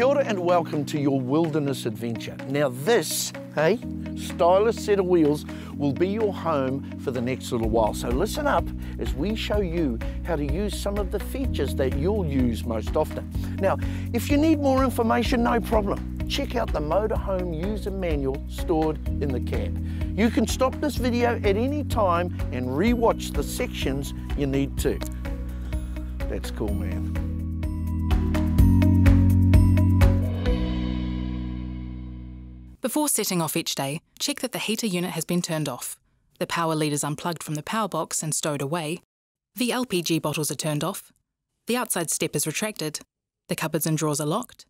Kia ora and welcome to your wilderness adventure. Now this, hey, stylish set of wheels will be your home for the next little while. So listen up as we show you how to use some of the features that you'll use most often. Now, if you need more information, no problem. Check out the motorhome user manual stored in the cab. You can stop this video at any time and re-watch the sections you need to. That's cool, man. Before setting off each day, check that the heater unit has been turned off, the power lead is unplugged from the power box and stowed away, the LPG bottles are turned off, the outside step is retracted, the cupboards and drawers are locked,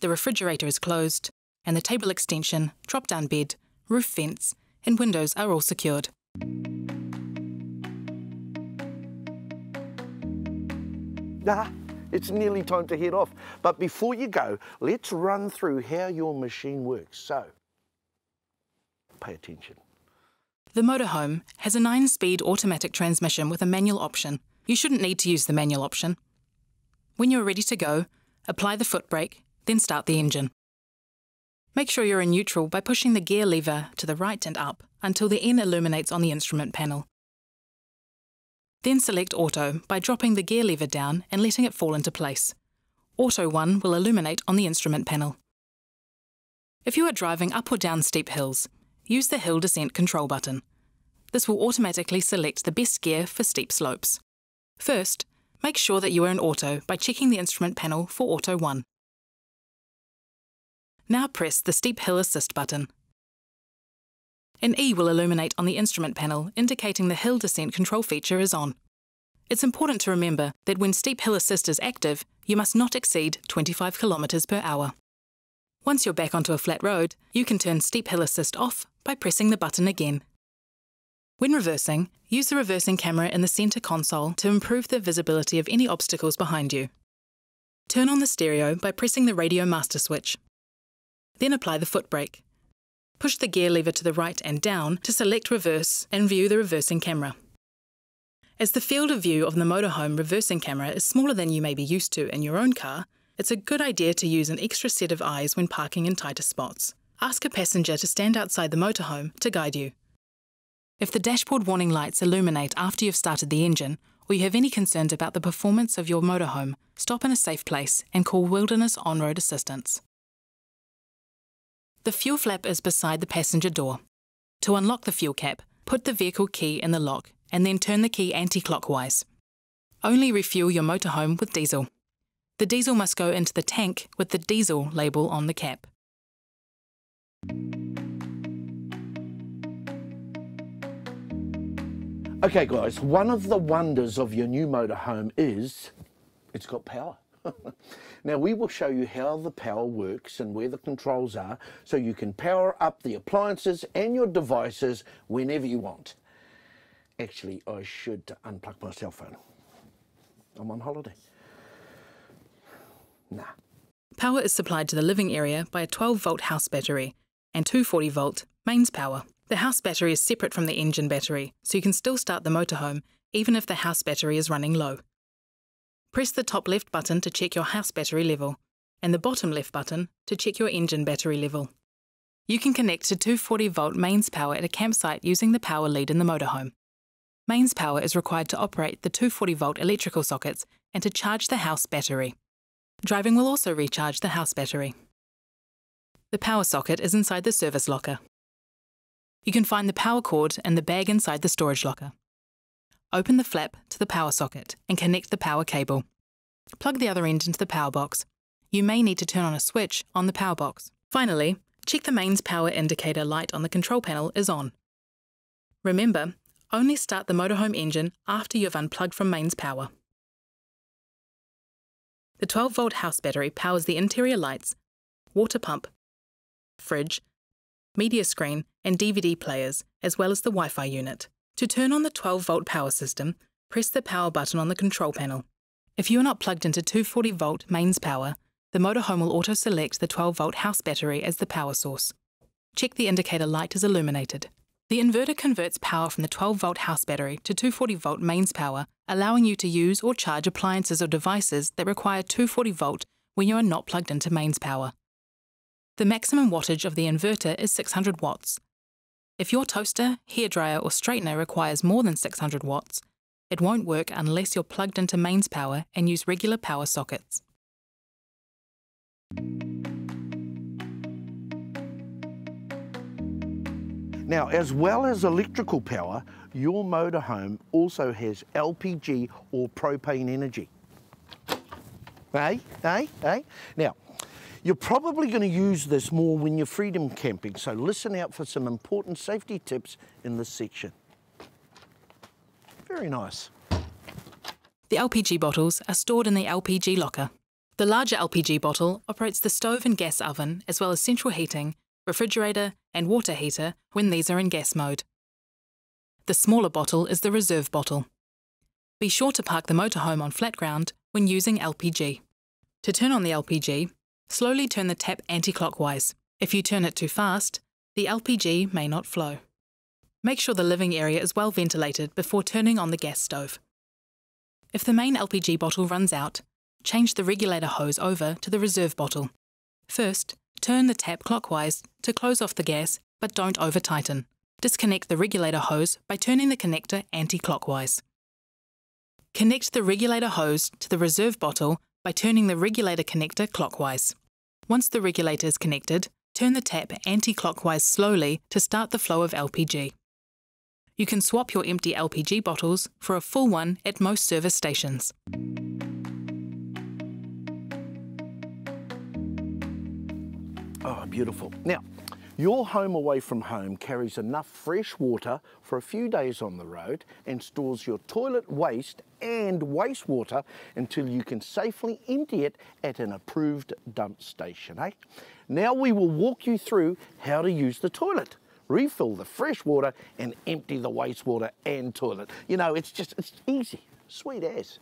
the refrigerator is closed, and the table extension, drop down bed, roof vents, and windows are all secured. Nah, it's nearly time to head off. But before you go, let's run through how your machine works. So, pay attention. The motorhome has a 9 speed automatic transmission with a manual option. You shouldn't need to use the manual option. When you're ready to go, apply the foot brake, then start the engine. Make sure you're in neutral by pushing the gear lever to the right and up until the N illuminates on the instrument panel. Then select Auto by dropping the gear lever down and letting it fall into place. Auto 1 will illuminate on the instrument panel. If you are driving up or down steep hills, use the Hill Descent control button. This will automatically select the best gear for steep slopes. First, make sure that you are in Auto by checking the instrument panel for Auto 1. Now press the Steep Hill Assist button. An E will illuminate on the instrument panel, indicating the hill descent control feature is on. It's important to remember that when Steep Hill Assist is active, you must not exceed 25 km per hour. Once you're back onto a flat road, you can turn Steep Hill Assist off by pressing the button again. When reversing, use the reversing camera in the centre console to improve the visibility of any obstacles behind you. Turn on the stereo by pressing the radio master switch. Then apply the foot brake. Push the gear lever to the right and down to select reverse and view the reversing camera. As the field of view of the motorhome reversing camera is smaller than you may be used to in your own car, it's a good idea to use an extra set of eyes when parking in tighter spots. Ask a passenger to stand outside the motorhome to guide you. If the dashboard warning lights illuminate after you've started the engine, or you have any concerns about the performance of your motorhome, stop in a safe place and call Wilderness On Road Assistance. The fuel flap is beside the passenger door. To unlock the fuel cap, put the vehicle key in the lock and then turn the key anti-clockwise. Only refuel your motorhome with diesel. The diesel must go into the tank with the diesel label on the cap. Okay guys, one of the wonders of your new motorhome is it's got power. now we will show you how the power works and where the controls are so you can power up the appliances and your devices whenever you want. Actually, I should unplug my cell phone. I'm on holiday. Nah. Power is supplied to the living area by a 12 volt house battery and 240 volt mains power. The house battery is separate from the engine battery, so you can still start the motorhome even if the house battery is running low. Press the top left button to check your house battery level, and the bottom left button to check your engine battery level. You can connect to 240 volt mains power at a campsite using the power lead in the motorhome. Mains power is required to operate the 240 volt electrical sockets and to charge the house battery. Driving will also recharge the house battery. The power socket is inside the service locker. You can find the power cord and the bag inside the storage locker. Open the flap to the power socket and connect the power cable. Plug the other end into the power box. You may need to turn on a switch on the power box. Finally, check the mains power indicator light on the control panel is on. Remember, only start the motorhome engine after you've unplugged from mains power. The 12 volt house battery powers the interior lights, water pump, fridge, media screen, and DVD players, as well as the Wi Fi unit. To turn on the 12 volt power system, press the power button on the control panel. If you are not plugged into 240 volt mains power, the motorhome will auto select the 12 volt house battery as the power source. Check the indicator light is illuminated. The inverter converts power from the 12 volt house battery to 240 volt mains power, allowing you to use or charge appliances or devices that require 240 volt when you are not plugged into mains power. The maximum wattage of the inverter is 600 watts. If your toaster, hairdryer or straightener requires more than 600 watts, it won't work unless you're plugged into mains power and use regular power sockets. Now, as well as electrical power, your motorhome also has LPG or propane energy. Hey, hey, hey. Now, you're probably going to use this more when you're freedom camping, so listen out for some important safety tips in this section. Very nice. The LPG bottles are stored in the LPG locker. The larger LPG bottle operates the stove and gas oven, as well as central heating, refrigerator, and water heater when these are in gas mode. The smaller bottle is the reserve bottle. Be sure to park the motorhome on flat ground when using LPG. To turn on the LPG, slowly turn the tap anti-clockwise. If you turn it too fast, the LPG may not flow. Make sure the living area is well ventilated before turning on the gas stove. If the main LPG bottle runs out, change the regulator hose over to the reserve bottle. First, turn the tap clockwise to close off the gas, but don't over tighten. Disconnect the regulator hose by turning the connector anti-clockwise. Connect the regulator hose to the reserve bottle by turning the regulator connector clockwise. Once the regulator is connected, turn the tap anti-clockwise slowly to start the flow of LPG. You can swap your empty LPG bottles for a full one at most service stations. Oh, beautiful. Now, your home away from home carries enough fresh water for a few days on the road and stores your toilet waste and wastewater until you can safely empty it at an approved dump station. Eh? Now we will walk you through how to use the toilet. Refill the fresh water and empty the wastewater and toilet. You know, it's just, it's easy, sweet as.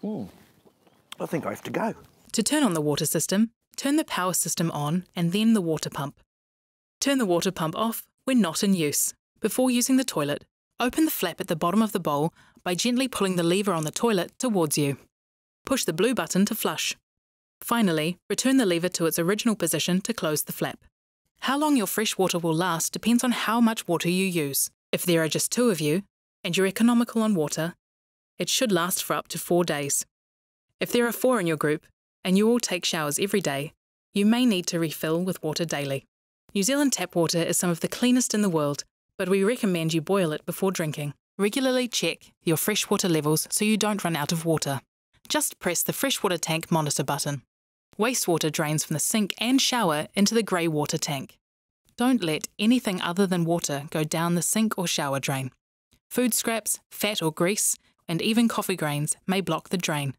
Hmm. I think I have to go. To turn on the water system, turn the power system on and then the water pump. Turn the water pump off when not in use. Before using the toilet, open the flap at the bottom of the bowl by gently pulling the lever on the toilet towards you. Push the blue button to flush. Finally, return the lever to its original position to close the flap. How long your fresh water will last depends on how much water you use. If there are just two of you, and you're economical on water, it should last for up to four days. If there are four in your group, and you all take showers every day, you may need to refill with water daily. New Zealand tap water is some of the cleanest in the world, but we recommend you boil it before drinking. Regularly check your freshwater levels so you don't run out of water. Just press the freshwater tank monitor button. Wastewater drains from the sink and shower into the grey water tank. Don't let anything other than water go down the sink or shower drain. Food scraps, fat or grease, and even coffee grains may block the drain.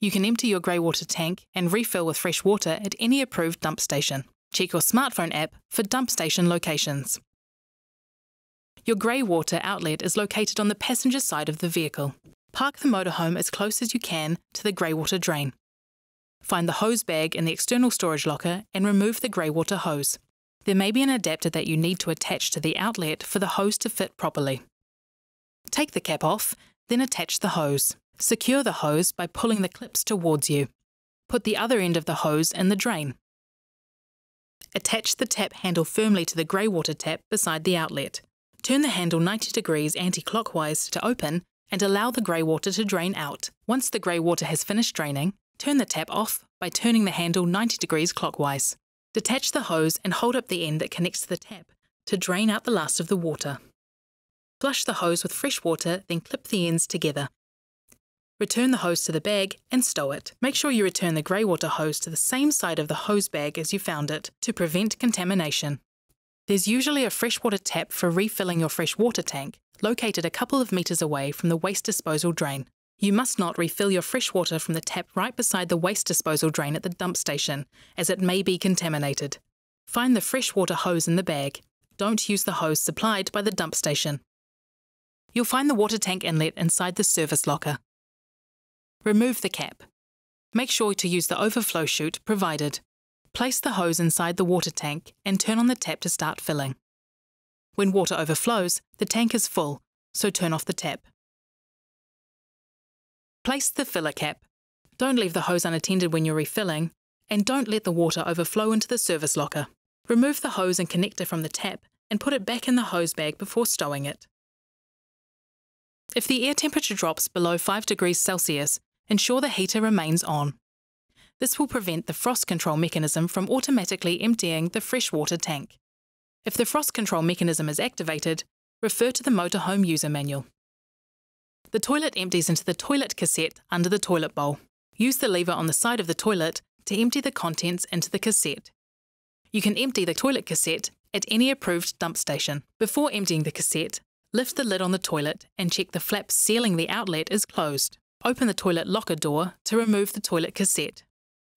You can empty your grey water tank and refill with fresh water at any approved dump station. Check your smartphone app for dump station locations. Your grey water outlet is located on the passenger side of the vehicle. Park the motorhome as close as you can to the grey water drain. Find the hose bag in the external storage locker and remove the grey water hose. There may be an adapter that you need to attach to the outlet for the hose to fit properly. Take the cap off, then attach the hose. Secure the hose by pulling the clips towards you. Put the other end of the hose in the drain. Attach the tap handle firmly to the grey water tap beside the outlet. Turn the handle 90 degrees anti-clockwise to open and allow the grey water to drain out. Once the grey water has finished draining, turn the tap off by turning the handle 90 degrees clockwise. Detach the hose and hold up the end that connects to the tap to drain out the last of the water. Flush the hose with fresh water, then clip the ends together. Return the hose to the bag and stow it. Make sure you return the grey water hose to the same side of the hose bag as you found it to prevent contamination. There's usually a freshwater tap for refilling your freshwater tank, located a couple of metres away from the waste disposal drain. You must not refill your fresh water from the tap right beside the waste disposal drain at the dump station, as it may be contaminated. Find the freshwater hose in the bag. Don't use the hose supplied by the dump station. You'll find the water tank inlet inside the service locker. Remove the cap. Make sure to use the overflow chute provided. Place the hose inside the water tank and turn on the tap to start filling. When water overflows, the tank is full, so turn off the tap. Place the filler cap. Don't leave the hose unattended when you're refilling, and don't let the water overflow into the service locker. Remove the hose and connector from the tap and put it back in the hose bag before stowing it. If the air temperature drops below 5 degrees Celsius, ensure the heater remains on. This will prevent the frost control mechanism from automatically emptying the freshwater tank. If the frost control mechanism is activated, refer to the motorhome user manual. The toilet empties into the toilet cassette under the toilet bowl. Use the lever on the side of the toilet to empty the contents into the cassette. You can empty the toilet cassette at any approved dump station. Before emptying the cassette, lift the lid on the toilet and check the flap sealing the outlet is closed. Open the toilet locker door to remove the toilet cassette.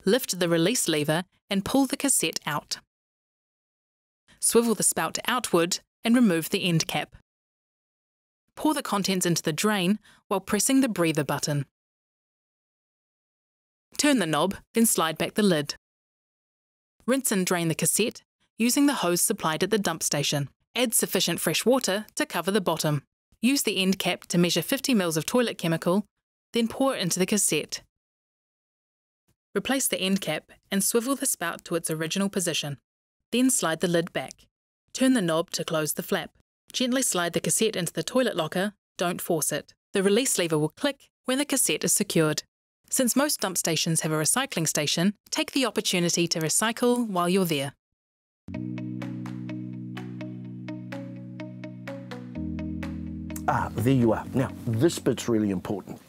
Lift the release lever and pull the cassette out. Swivel the spout outward and remove the end cap. Pour the contents into the drain while pressing the breather button. Turn the knob, then slide back the lid. Rinse and drain the cassette using the hose supplied at the dump station. Add sufficient fresh water to cover the bottom. Use the end cap to measure 50 ml of toilet chemical, then pour it into the cassette. Replace the end cap and swivel the spout to its original position. Then slide the lid back. Turn the knob to close the flap. Gently slide the cassette into the toilet locker, don't force it. The release lever will click when the cassette is secured. Since most dump stations have a recycling station, take the opportunity to recycle while you're there. Ah, there you are. Now, this bit's really important.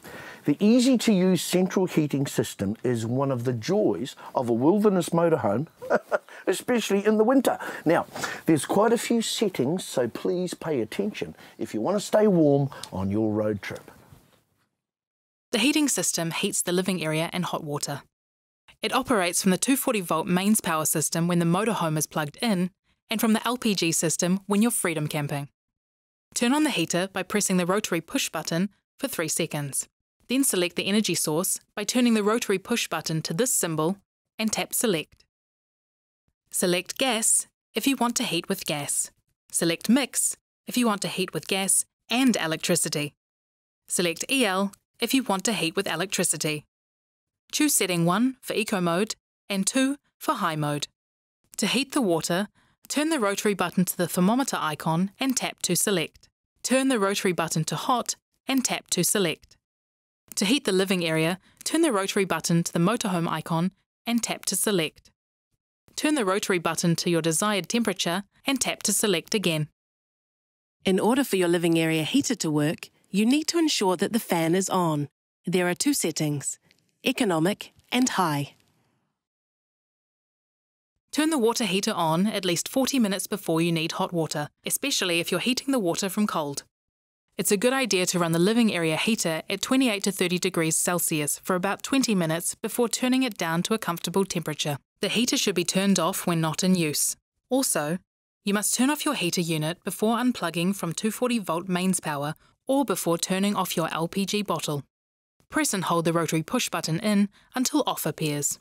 The easy to use central heating system is one of the joys of a wilderness motorhome, especially in the winter. Now, there's quite a few settings, so please pay attention if you want to stay warm on your road trip. The heating system heats the living area and hot water. It operates from the 240 volt mains power system when the motorhome is plugged in and from the LPG system when you're freedom camping. Turn on the heater by pressing the rotary push button for 3 seconds. Then select the energy source by turning the rotary push button to this symbol and tap Select. Select Gas if you want to heat with gas. Select Mix if you want to heat with gas and electricity. Select EL if you want to heat with electricity. Choose setting 1 for Eco Mode and 2 for High Mode. To heat the water, turn the rotary button to the thermometer icon and tap to select. Turn the rotary button to Hot and tap to select. To heat the living area, turn the rotary button to the motorhome icon and tap to select. Turn the rotary button to your desired temperature and tap to select again. In order for your living area heater to work, you need to ensure that the fan is on. There are two settings economic and high. Turn the water heater on at least 40 minutes before you need hot water, especially if you're heating the water from cold. It's a good idea to run the living area heater at 28 to 30 degrees Celsius for about 20 minutes before turning it down to a comfortable temperature. The heater should be turned off when not in use. Also, you must turn off your heater unit before unplugging from 240 volt mains power or before turning off your LPG bottle. Press and hold the rotary push button in until off appears.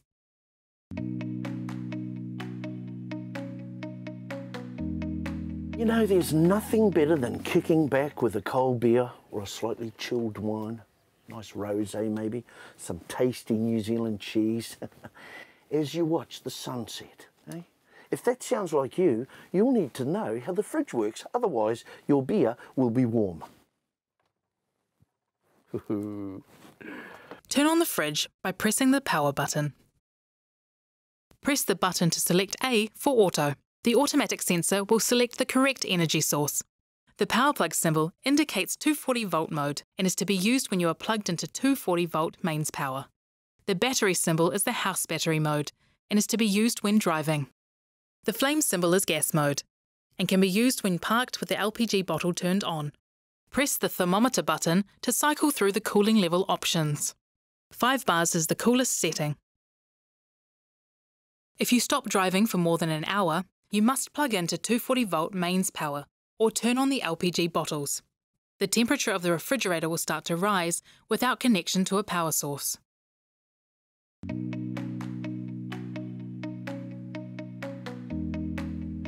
You know, there's nothing better than kicking back with a cold beer or a slightly chilled wine, nice rosé maybe, some tasty New Zealand cheese, as you watch the sunset. Eh? If that sounds like you, you'll need to know how the fridge works, otherwise your beer will be warm. Turn on the fridge by pressing the power button. Press the button to select A for auto. The automatic sensor will select the correct energy source. The power plug symbol indicates 240 volt mode and is to be used when you are plugged into 240 volt mains power. The battery symbol is the house battery mode and is to be used when driving. The flame symbol is gas mode and can be used when parked with the LPG bottle turned on. Press the thermometer button to cycle through the cooling level options. 5 bars is the coolest setting. If you stop driving for more than an hour, you must plug into 240 volt mains power or turn on the LPG bottles. The temperature of the refrigerator will start to rise without connection to a power source.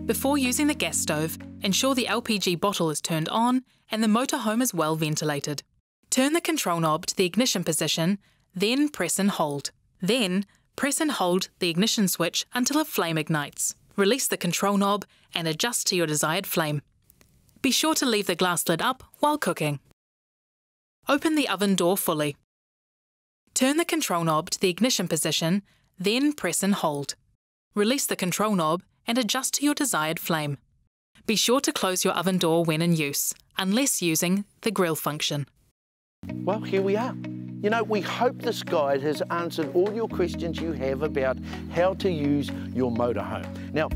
Before using the gas stove, ensure the LPG bottle is turned on and the motorhome is well ventilated. Turn the control knob to the ignition position, then press and hold. Then, press and hold the ignition switch until a flame ignites. Release the control knob and adjust to your desired flame. Be sure to leave the glass lid up while cooking. Open the oven door fully. Turn the control knob to the ignition position, then press and hold. Release the control knob and adjust to your desired flame. Be sure to close your oven door when in use, unless using the grill function. Well, here we are. You know, we hope this guide has answered all your questions you have about how to use your motorhome. Now,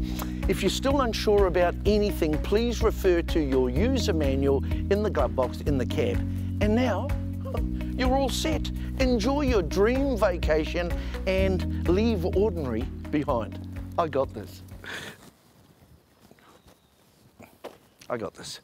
if you're still unsure about anything, please refer to your user manual in the glove box in the cab. And now, you're all set. Enjoy your dream vacation and leave ordinary behind. I got this. I got this.